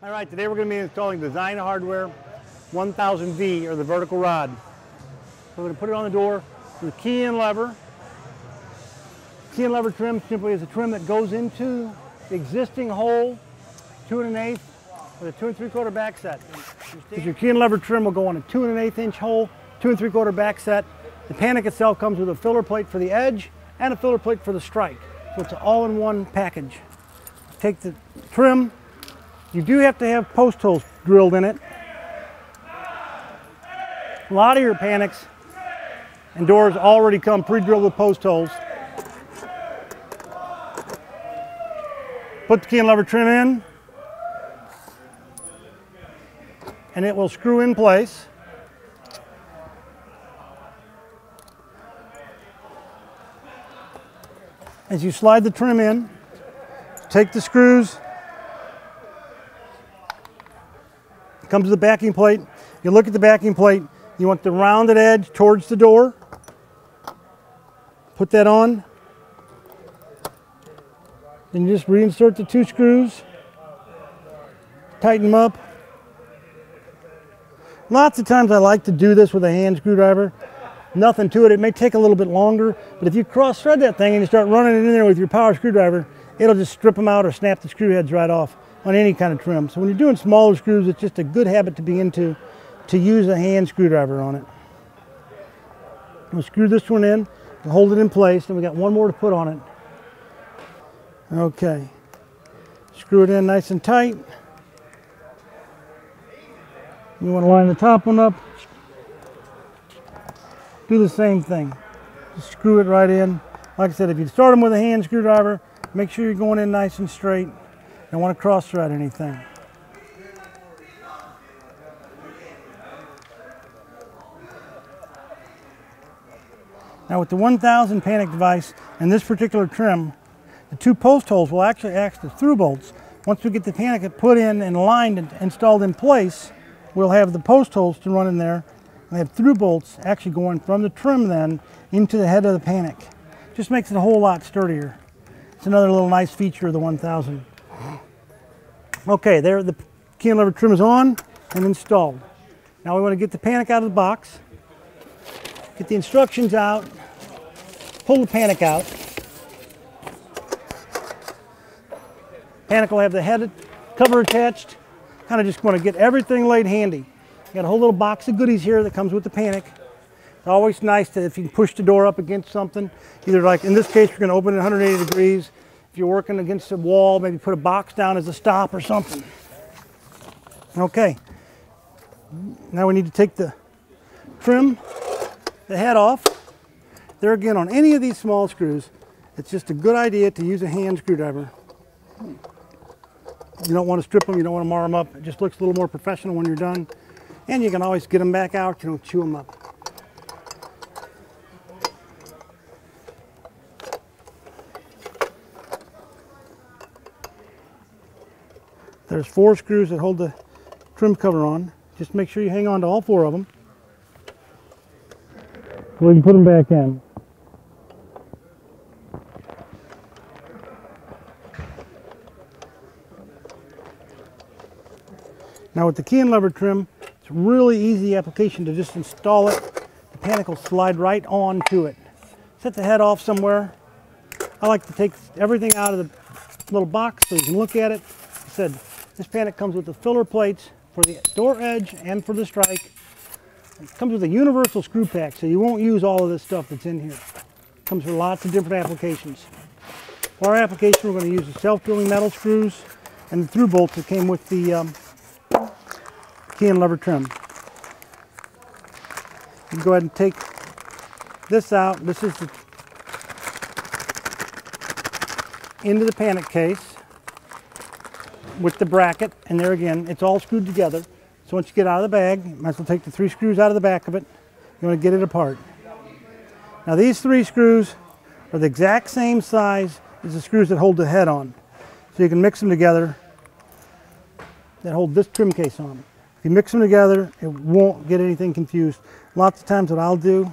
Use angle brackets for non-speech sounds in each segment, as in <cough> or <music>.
All right, today we're going to be installing Design Hardware 1000V or the vertical rod. We're going to put it on the door with key and lever. Key and lever trim simply is a trim that goes into the existing hole, two and an eighth, with a two and three quarter back set. Because your key and lever trim will go on a two and an eighth inch hole, two and three quarter back set. The panic itself comes with a filler plate for the edge and a filler plate for the strike. So it's an all-in-one package. Take the trim, you do have to have post holes drilled in it. A lot of your panics and doors already come pre-drilled with post holes. Put the key and lever trim in and it will screw in place. As you slide the trim in, take the screws comes with the backing plate. You look at the backing plate, you want the rounded edge towards the door. Put that on. Then you just reinsert the two screws. Tighten them up. Lots of times I like to do this with a hand screwdriver. Nothing to it. It may take a little bit longer, but if you cross thread that thing and you start running it in there with your power screwdriver, it'll just strip them out or snap the screw heads right off on any kind of trim. So when you're doing smaller screws, it's just a good habit to be into to use a hand screwdriver on it. We'll screw this one in and hold it in place, and we got one more to put on it. Okay. Screw it in nice and tight. You want to line the top one up. Do the same thing. Just screw it right in. Like I said, if you start them with a hand screwdriver, make sure you're going in nice and straight. Don't want to cross thread anything. Now with the 1000 panic device and this particular trim, the two post holes will actually act as through bolts. Once we get the panic put in and lined and installed in place, we'll have the post holes to run in there. We have through bolts actually going from the trim then into the head of the panic. Just makes it a whole lot sturdier. It's another little nice feature of the 1000. <gasps> Okay, there the key and lever trim is on and installed. Now we want to get the panic out of the box, get the instructions out, pull the panic out. Panic will have the head cover attached. Kind of just want to get everything laid handy. got a whole little box of goodies here that comes with the panic. It's always nice to, if you can push the door up against something, either like in this case, we're going to open it 180 degrees. You're working against a wall, maybe put a box down as a stop or something. Okay. Now we need to take the trim, the head off. There again, on any of these small screws, it's just a good idea to use a hand screwdriver. You don't want to strip them, you don't want to mar them up. It just looks a little more professional when you're done. And you can always get them back out, you don't chew them up. There's four screws that hold the trim cover on. Just make sure you hang on to all four of them. We can put them back in. Now with the key and lever trim, it's really easy application to just install it. The panic will slide right onto it. Set the head off somewhere. I like to take everything out of the little box so you can look at it. I said this panic comes with the filler plates for the door edge and for the strike. It comes with a universal screw pack, so you won't use all of this stuff that's in here. It comes for lots of different applications. For our application, we're going to use the self-drilling metal screws and the through bolts that came with the um, key and lever trim. You go ahead and take this out. This is the, into the panic case with the bracket, and there again, it's all screwed together. So once you get out of the bag, you might as well take the three screws out of the back of it. You want to get it apart. Now these three screws are the exact same size as the screws that hold the head on. So you can mix them together that hold this trim case on. If you mix them together, it won't get anything confused. Lots of times what I'll do,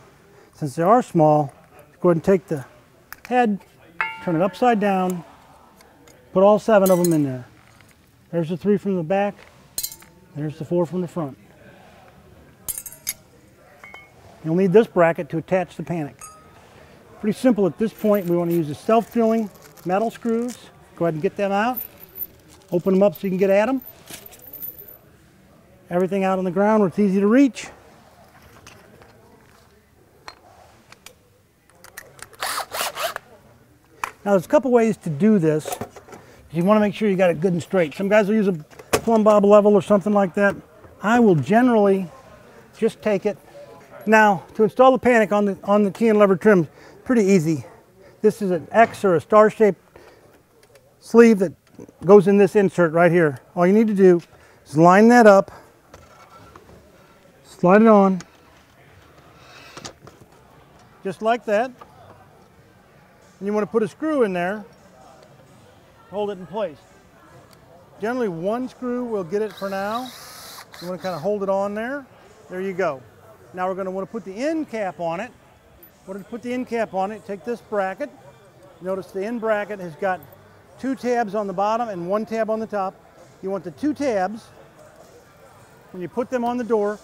since they are small, go ahead and take the head, turn it upside down, put all seven of them in there. There's the three from the back. There's the four from the front. You'll need this bracket to attach the panic. Pretty simple at this point. We want to use the self-drilling metal screws. Go ahead and get them out. Open them up so you can get at them. Everything out on the ground where it's easy to reach. Now there's a couple ways to do this. You want to make sure you got it good and straight. Some guys will use a plumb bob level or something like that. I will generally just take it. Now, to install the panic on the, on the key and lever trim, pretty easy. This is an X or a star-shaped sleeve that goes in this insert right here. All you need to do is line that up, slide it on, just like that. And you want to put a screw in there, hold it in place. Generally one screw will get it for now. You want to kind of hold it on there. There you go. Now we're going to want to put the end cap on it. Order to put the end cap on it, take this bracket. Notice the end bracket has got two tabs on the bottom and one tab on the top. You want the two tabs. When you put them on the door,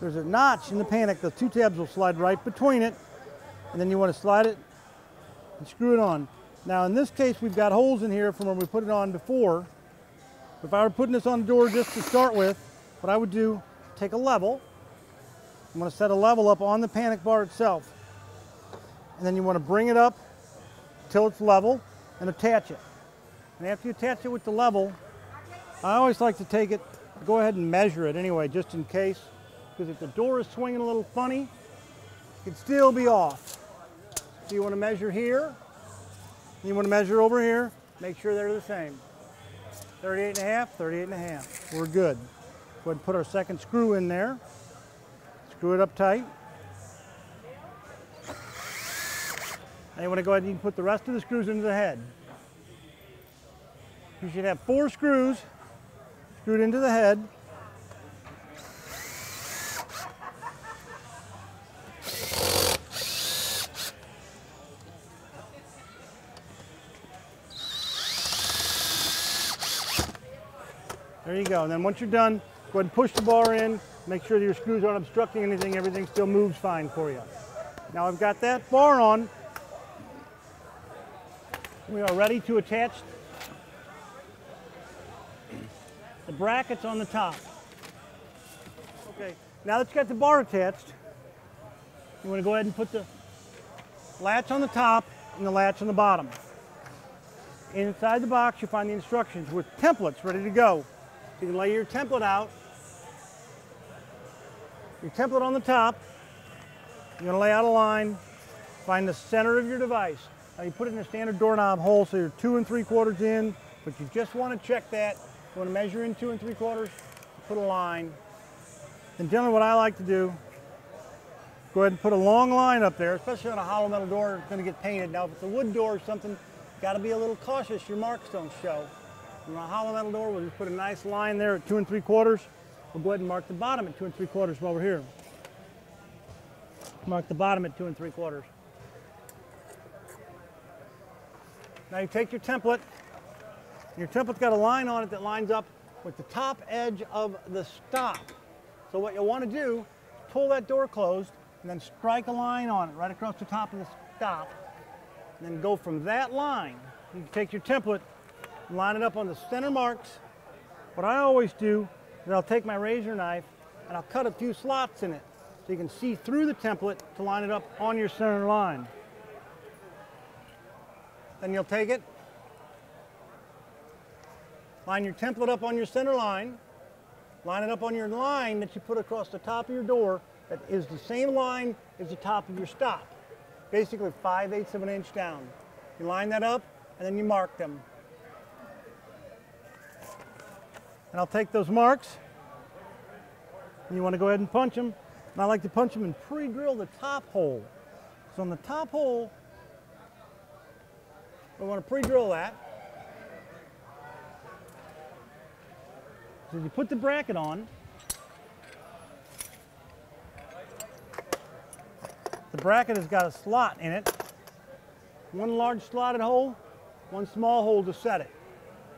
there's a notch in the panic. The two tabs will slide right between it. And then you want to slide it and screw it on. Now in this case, we've got holes in here from where we put it on before. If I were putting this on the door just to start with, what I would do, take a level. I'm going to set a level up on the panic bar itself. And then you want to bring it up till it's level and attach it. And after you attach it with the level, I always like to take it, go ahead and measure it anyway, just in case. Because if the door is swinging a little funny, it could still be off. So you want to measure here, you want to measure over here, make sure they're the same. 38 and a half, 38 and a half. We're good. Go ahead and put our second screw in there. Screw it up tight. Now you want to go ahead and put the rest of the screws into the head. You should have four screws screwed into the head. There you go. And then once you're done, go ahead and push the bar in. Make sure that your screws aren't obstructing anything. Everything still moves fine for you. Now I've got that bar on. We are ready to attach the brackets on the top. Okay, now that you've got the bar attached, you want to go ahead and put the latch on the top and the latch on the bottom. Inside the box, you'll find the instructions with templates ready to go. You can lay your template out. Your template on the top. You're going to lay out a line. Find the center of your device. Now you put it in a standard doorknob hole so you're two and three quarters in, but you just want to check that. You want to measure in two and three quarters, put a line. And generally what I like to do, go ahead and put a long line up there, especially on a hollow metal door it's going to get painted. Now if it's a wood door or something, got to be a little cautious, your marks don't show. On a hollow metal door, we'll just put a nice line there at two and three quarters. We'll go ahead and mark the bottom at two and three quarters while we're here. Mark the bottom at two and three quarters. Now you take your template, your template's got a line on it that lines up with the top edge of the stop. So what you'll want to do, pull that door closed and then strike a line on it right across the top of the stop. And then go from that line. You can take your template, line it up on the center marks. What I always do is I'll take my razor knife and I'll cut a few slots in it so you can see through the template to line it up on your center line. Then you'll take it, line your template up on your center line, line it up on your line that you put across the top of your door that is the same line as the top of your stop, basically 5 eighths of an inch down. You line that up and then you mark them. And I'll take those marks and you want to go ahead and punch them. And I like to punch them and pre-drill the top hole. So on the top hole, we want to pre-drill that. So you put the bracket on. The bracket has got a slot in it. One large slotted hole, one small hole to set it.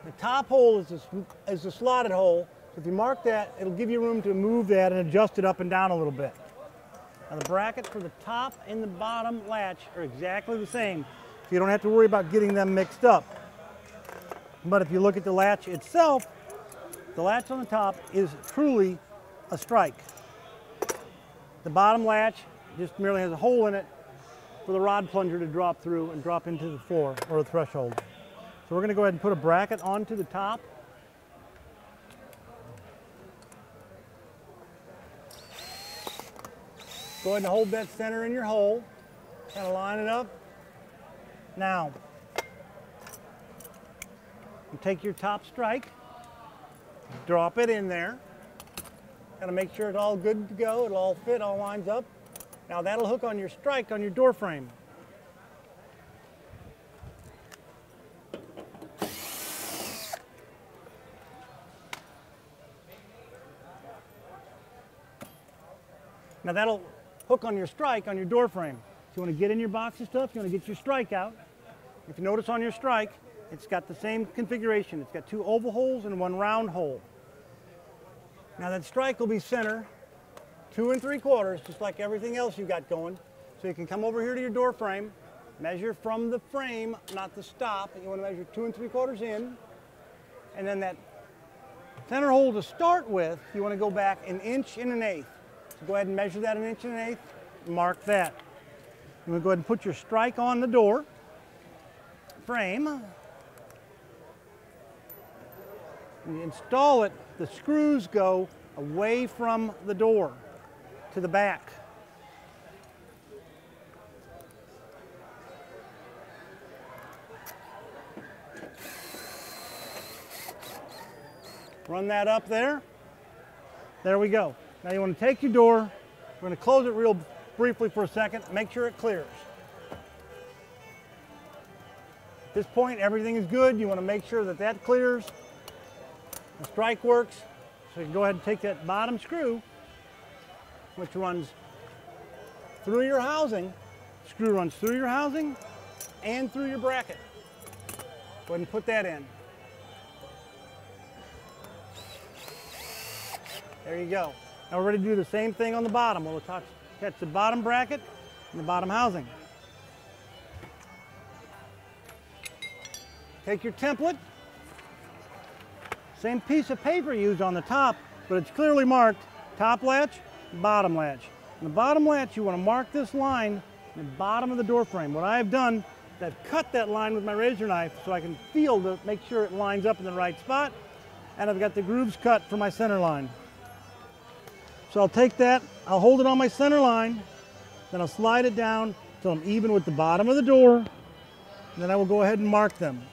The top hole is a, is the slotted hole. So if you mark that, it'll give you room to move that and adjust it up and down a little bit. Now the brackets for the top and the bottom latch are exactly the same, so you don't have to worry about getting them mixed up. But if you look at the latch itself, the latch on the top is truly a strike. The bottom latch just merely has a hole in it for the rod plunger to drop through and drop into the floor or the threshold. So we're going to go ahead and put a bracket onto the top. Go ahead and hold that center in your hole. Kind of line it up. Now, you take your top strike, drop it in there. Got to make sure it's all good to go. It'll all fit, all lines up. Now that'll hook on your strike on your door frame. Now that'll hook on your strike on your door frame. If you want to get in your box of stuff, you want to get your strike out. If you notice on your strike, it's got the same configuration. It's got two oval holes and one round hole. Now that strike will be center, two and three quarters, just like everything else you got going. So you can come over here to your door frame, measure from the frame, not the stop. You want to measure two and three quarters in. And then that center hole to start with, you want to go back an inch and an eighth. Go ahead and measure that an inch and an eighth, mark that. You want to go ahead and put your strike on the door frame. When you install it, the screws go away from the door to the back. Run that up there. There we go. Now you want to take your door, we're going to close it real briefly for a second, make sure it clears. At this point, everything is good. You want to make sure that that clears. The strike works. So you can go ahead and take that bottom screw, which runs through your housing. Screw runs through your housing and through your bracket. Go ahead and put that in. There you go. Now we're ready to do the same thing on the bottom. We'll touch, catch the bottom bracket and the bottom housing. Take your template, same piece of paper used on the top, but it's clearly marked top latch, bottom latch. On the bottom latch, you want to mark this line in the bottom of the door frame. What I've done is I've cut that line with my razor knife so I can feel to make sure it lines up in the right spot. And I've got the grooves cut for my center line. So I'll take that, I'll hold it on my center line, then I'll slide it down until I'm even with the bottom of the door, then I will go ahead and mark them.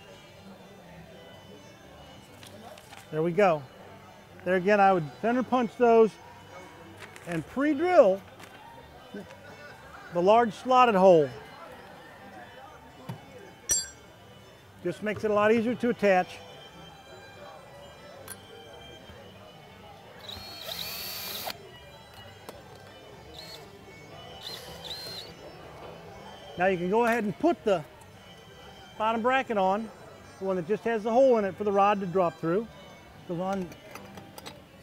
There we go. There again, I would center punch those and pre-drill the large slotted hole. Just makes it a lot easier to attach. Now you can go ahead and put the bottom bracket on, the one that just has the hole in it for the rod to drop through. Goes on,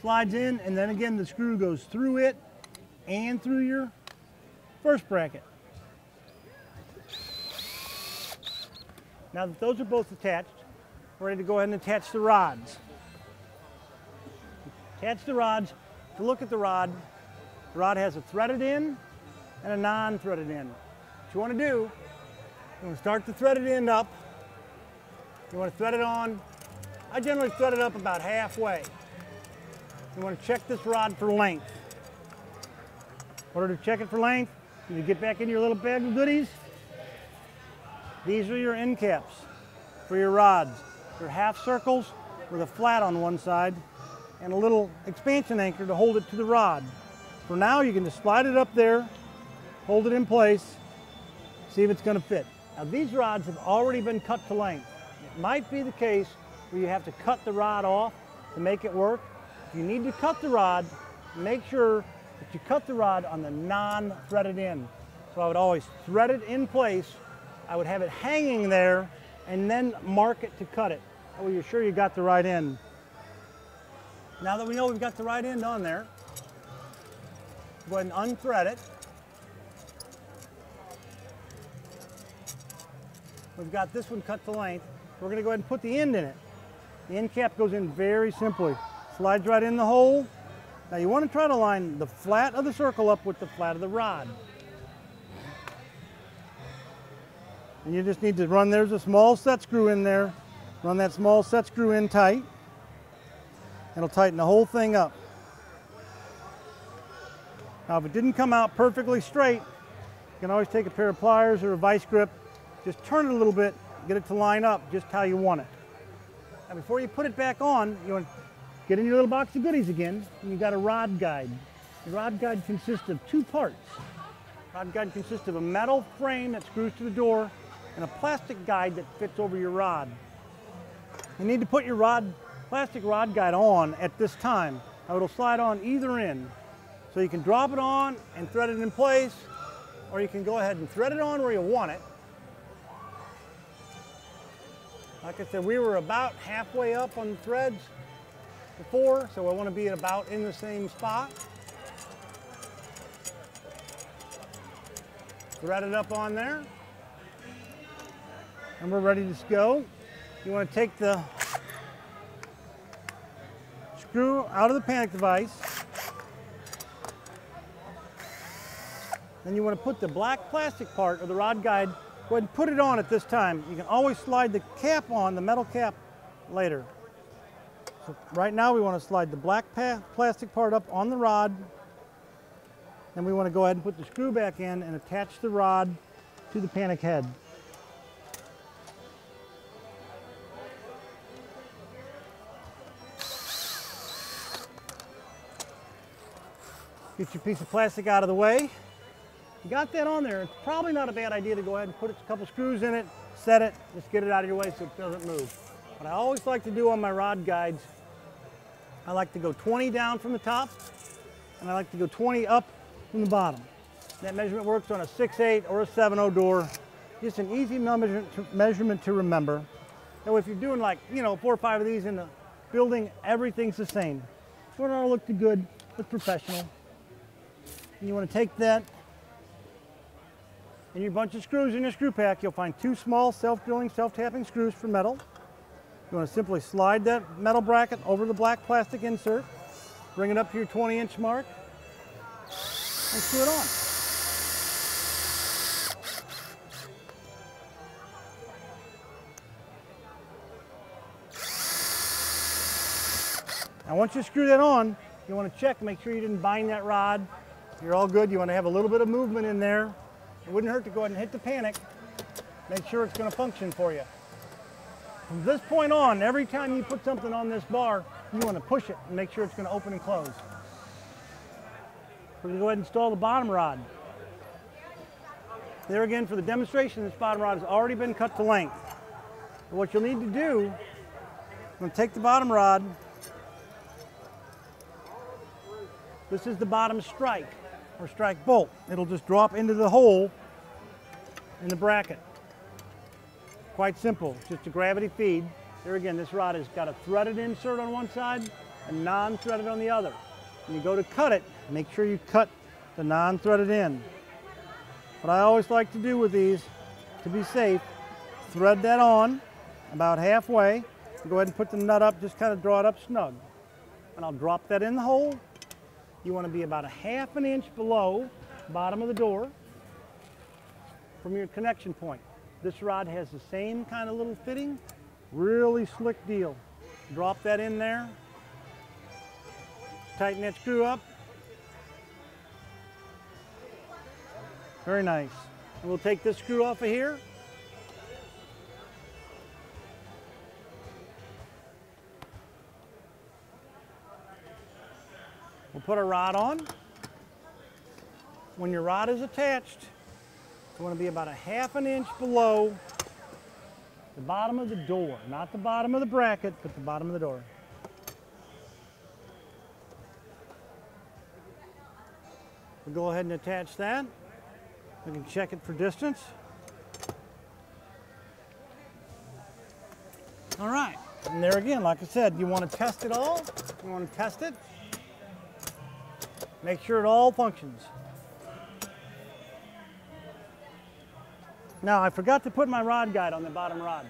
slides in, and then again the screw goes through it and through your first bracket. Now that those are both attached, we're ready to go ahead and attach the rods. Attach the rods. To look at the rod, the rod has a threaded end and a non-threaded end. What you want to do, you want to start the threaded end up. You want to thread it on. I generally thread it up about halfway. You want to check this rod for length. In order to check it for length, you get back in your little bag of goodies. These are your end caps for your rods. They're half circles with a flat on one side and a little expansion anchor to hold it to the rod. For now, you can just slide it up there, hold it in place, see if it's going to fit. Now these rods have already been cut to length. It might be the case where you have to cut the rod off to make it work. If you need to cut the rod, make sure that you cut the rod on the non-threaded end. So I would always thread it in place. I would have it hanging there and then mark it to cut it. that way you're sure you got the right end. Now that we know we've got the right end on there, go ahead and unthread it. We've got this one cut to length. We're going to go ahead and put the end in it. The end cap goes in very simply. Slides right in the hole. Now you want to try to line the flat of the circle up with the flat of the rod. And you just need to run, there's a small set screw in there. Run that small set screw in tight. It'll tighten the whole thing up. Now if it didn't come out perfectly straight, you can always take a pair of pliers or a vice grip, just turn it a little bit, get it to line up just how you want it. Now before you put it back on, you want to get in your little box of goodies again, and you got a rod guide. The rod guide consists of two parts. Rod guide consists of a metal frame that screws to the door and a plastic guide that fits over your rod. You need to put your rod, plastic rod guide on at this time. Now it'll slide on either end. So you can drop it on and thread it in place, or you can go ahead and thread it on where you want it. Like I said, we were about halfway up on the threads before, so I want to be about in the same spot. Thread it up on there. And we're ready to go. You want to take the screw out of the panic device. Then you want to put the black plastic part of the rod guide, go ahead and put it on at this time. You can always slide the cap on, the metal cap, later. So right now we want to slide the black plastic part up on the rod. Then we want to go ahead and put the screw back in and attach the rod to the panic head. Get your piece of plastic out of the way. Got that on there, it's probably not a bad idea to go ahead and put a couple screws in it, set it, just get it out of your way so it doesn't move. What I always like to do on my rod guides, I like to go 20 down from the top, and I like to go 20 up from the bottom. That measurement works on a 6.8 or a 7.0 door. Just an easy measurement to, measurement to remember. Now if you're doing like, you know, four or five of these in the building, everything's the same. So it all look good, look professional. And you want to take that in your bunch of screws in your screw pack, you'll find two small self-drilling, self-tapping screws for metal. You want to simply slide that metal bracket over the black plastic insert, bring it up to your 20 inch mark, and screw it on. Now once you screw that on, you want to check, make sure you didn't bind that rod. You're all good. You want to have a little bit of movement in there. It wouldn't hurt to go ahead and hit the panic. Make sure it's going to function for you. From this point on, every time you put something on this bar, you want to push it and make sure it's going to open and close. We're going to go ahead and install the bottom rod. There again, for the demonstration, this bottom rod has already been cut to length. What you'll need to do, I'm to take the bottom rod. This is the bottom strike or strike bolt. It'll just drop into the hole in the bracket. Quite simple, just a gravity feed. There again, this rod has got a threaded insert on one side and non-threaded on the other. When you go to cut it, make sure you cut the non-threaded end. What I always like to do with these, to be safe, thread that on about halfway. Go ahead and put the nut up, just kind of draw it up snug. And I'll drop that in the hole you want to be about a half an inch below bottom of the door from your connection point. This rod has the same kind of little fitting, really slick deal. Drop that in there, tighten that screw up. Very nice. And we'll take this screw off of here We'll put a rod on. When your rod is attached, you want to be about a half an inch below the bottom of the door. Not the bottom of the bracket, but the bottom of the door. We'll go ahead and attach that. We can check it for distance. All right, And there again, like I said, you want to test it all. You want to test it. Make sure it all functions. Now, I forgot to put my rod guide on the bottom rod.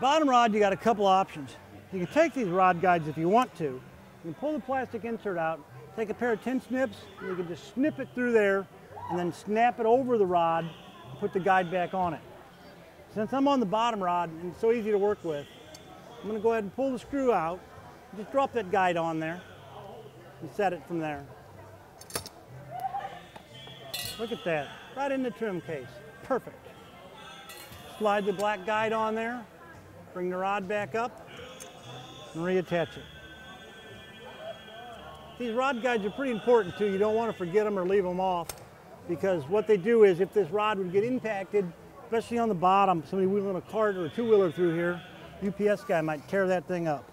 Bottom rod, you got a couple options. You can take these rod guides if you want to. You can pull the plastic insert out, take a pair of tin snips, and you can just snip it through there, and then snap it over the rod, and put the guide back on it. Since I'm on the bottom rod, and it's so easy to work with, I'm gonna go ahead and pull the screw out, just drop that guide on there, and set it from there. Look at that, right in the trim case, perfect. Slide the black guide on there, bring the rod back up, and reattach it. These rod guides are pretty important too. You don't want to forget them or leave them off because what they do is if this rod would get impacted, especially on the bottom, somebody wheeling a cart or a two-wheeler through here, UPS guy might tear that thing up.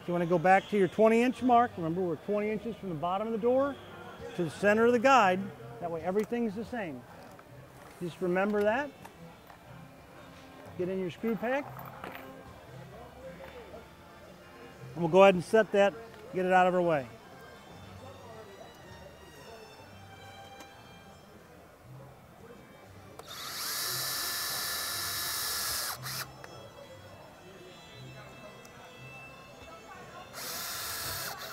So you want to go back to your 20 inch mark. Remember we're 20 inches from the bottom of the door to the center of the guide. That way everything's the same. Just remember that. Get in your screw pack. And we'll go ahead and set that, get it out of our way.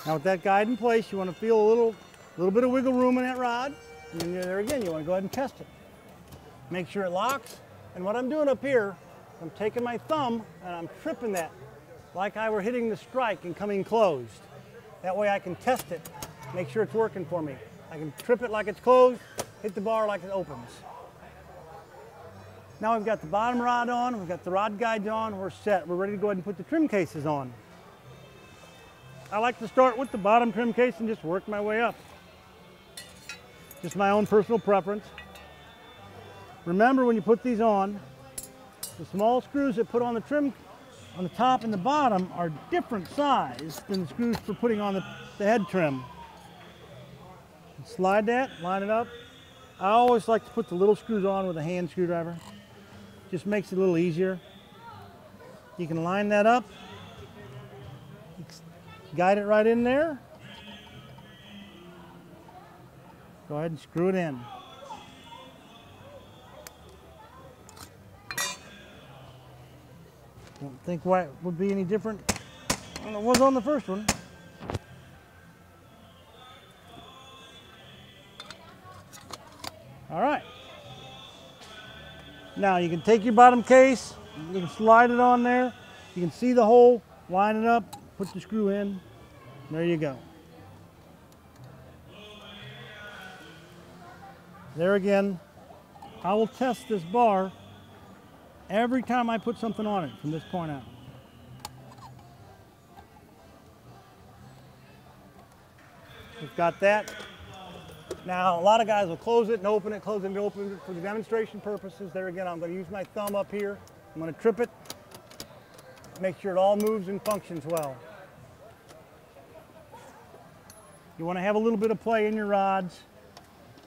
Now with that guide in place, you want to feel a little, little bit of wiggle room in that rod. And then you're there again, you want to go ahead and test it. Make sure it locks. And what I'm doing up here, I'm taking my thumb and I'm tripping that like I were hitting the strike and coming closed. That way I can test it, make sure it's working for me. I can trip it like it's closed, hit the bar like it opens. Now we've got the bottom rod on, we've got the rod guides on, we're set. We're ready to go ahead and put the trim cases on. I like to start with the bottom trim case and just work my way up. Just my own personal preference. Remember when you put these on, the small screws that put on the trim on the top and the bottom are different size than the screws for putting on the, the head trim. Slide that, line it up. I always like to put the little screws on with a hand screwdriver. Just makes it a little easier. You can line that up, guide it right in there. Go ahead and screw it in. Don't think why it would be any different than it was on the first one. All right. Now you can take your bottom case, you can slide it on there, you can see the hole, line it up, put the screw in, there you go. There again, I will test this bar every time I put something on it from this point out. We've got that. Now, a lot of guys will close it and open it, close it and open it for the demonstration purposes. There again, I'm going to use my thumb up here. I'm going to trip it, make sure it all moves and functions well. You want to have a little bit of play in your rods.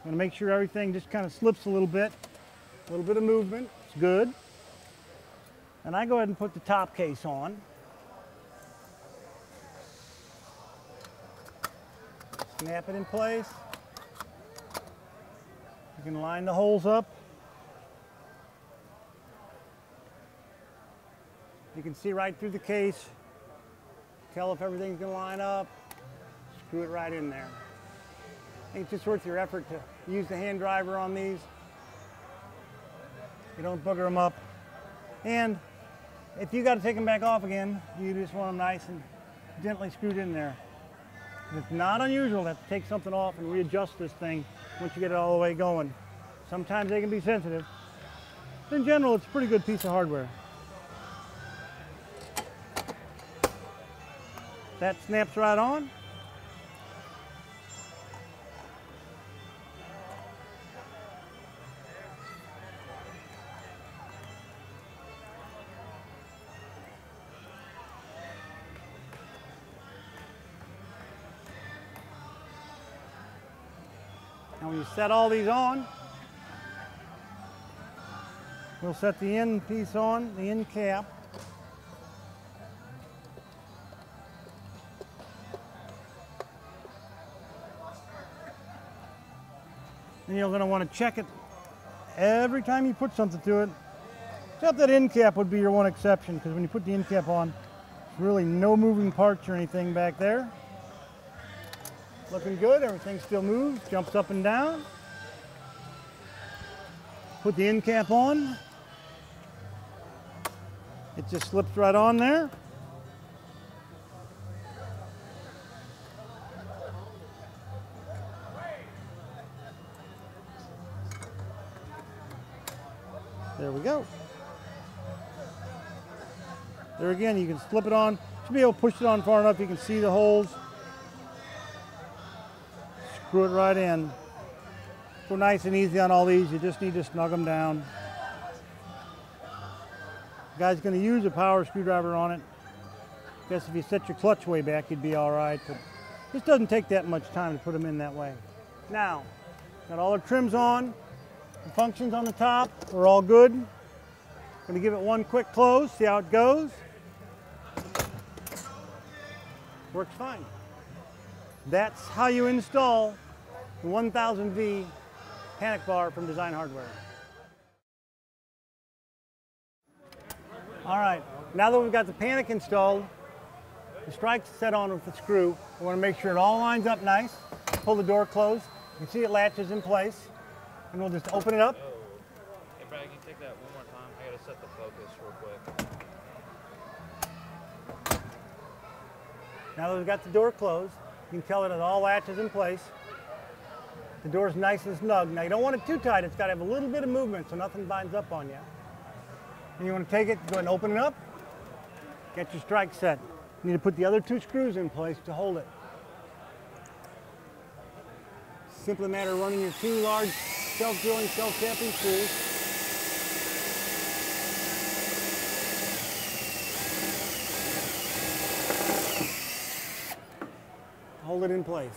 To make sure everything just kind of slips a little bit. A little bit of movement, it's good. And I go ahead and put the top case on. Snap it in place. You can line the holes up. You can see right through the case. Tell if everything's gonna line up. Screw it right in there. It's just worth your effort to use the hand driver on these. You don't booger them up. And if you got to take them back off again, you just want them nice and gently screwed in there. It's not unusual to, to take something off and readjust this thing once you get it all the way going. Sometimes they can be sensitive. But in general, it's a pretty good piece of hardware. That snaps right on. set all these on. We'll set the end piece on, the end cap. And you're going to want to check it every time you put something to it. Except that end cap would be your one exception because when you put the end cap on, really no moving parts or anything back there. Looking good, everything still moves, jumps up and down. Put the end cap on. It just slips right on there. There we go. There again, you can slip it on. Should be able to push it on far enough you can see the holes. Screw it right in. So nice and easy on all these. You just need to snug them down. The guy's going to use a power screwdriver on it. Guess if you set your clutch way back, you'd be all right. But this doesn't take that much time to put them in that way. Now, got all the trims on. The functions on the top are all good. Going to give it one quick close, see how it goes. Works fine. That's how you install the 1000V panic bar from Design Hardware. All right, now that we've got the panic installed, the strike's set on with the screw. We want to make sure it all lines up nice. Pull the door closed. You can see it latches in place. And we'll just open it up. Oh, hey, Brad, can you take that one more time? I gotta set the focus real quick. Now that we've got the door closed, you can tell it all latches in place. The door's nice and snug. Now you don't want it too tight. It's got to have a little bit of movement so nothing binds up on you. And you want to take it, go ahead and open it up. Get your strike set. You need to put the other two screws in place to hold it. Simply matter of running your two large self-drilling, self-tapping screws. Hold it in place.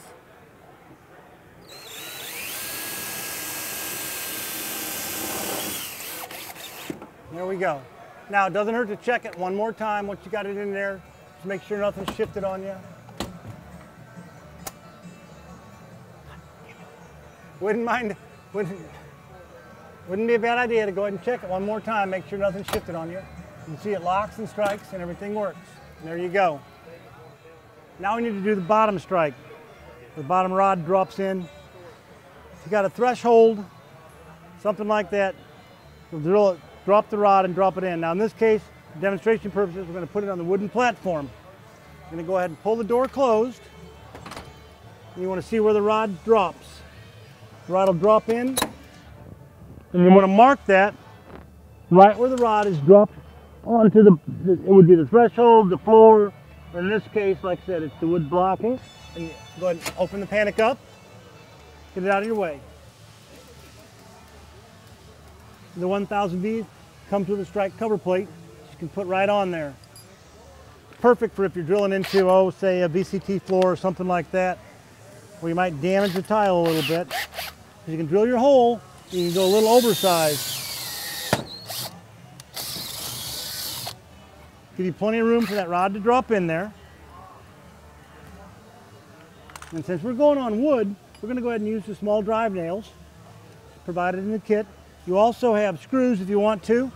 There we go. Now, it doesn't hurt to check it one more time once you got it in there. Just make sure nothing's shifted on you. Wouldn't mind, wouldn't, wouldn't be a bad idea to go ahead and check it one more time, make sure nothing's shifted on you. You see it locks and strikes and everything works. And there you go. Now we need to do the bottom strike. The bottom rod drops in. You got a threshold, something like that, you'll drill it, drop the rod and drop it in. Now in this case, demonstration purposes, we're going to put it on the wooden platform. I'm going to go ahead and pull the door closed. And you want to see where the rod drops. The rod will drop in. And you want to mark that right where the rod is dropped onto the, it would be the threshold, the floor, or in this case, like I said, it's the wood blocking. And go ahead and open the panic up, get it out of your way. The 1000V comes with a strike cover plate you can put right on there. Perfect for if you're drilling into, oh, say a VCT floor or something like that, where you might damage the tile a little bit. You can drill your hole, you can go a little oversized. Give you plenty of room for that rod to drop in there. And since we're going on wood, we're going to go ahead and use the small drive nails provided in the kit. You also have screws if you want to.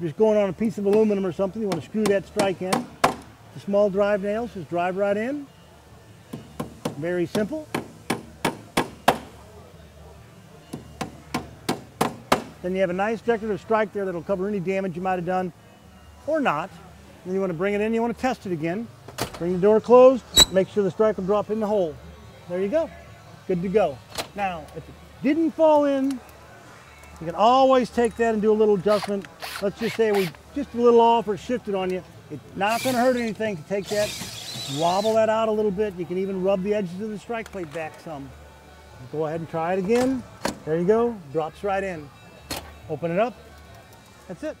You're just going on a piece of aluminum or something, you want to screw that strike in. The small drive nails just drive right in. Very simple. Then you have a nice decorative strike there that'll cover any damage you might have done or not. Then you want to bring it in, you want to test it again. Bring the door closed, make sure the strike will drop in the hole. There you go, good to go. Now, if it didn't fall in, you can always take that and do a little adjustment. Let's just say we just a little off or shifted on you. It's not gonna hurt anything to take that, wobble that out a little bit. You can even rub the edges of the strike plate back some. Go ahead and try it again. There you go, drops right in. Open it up, that's it.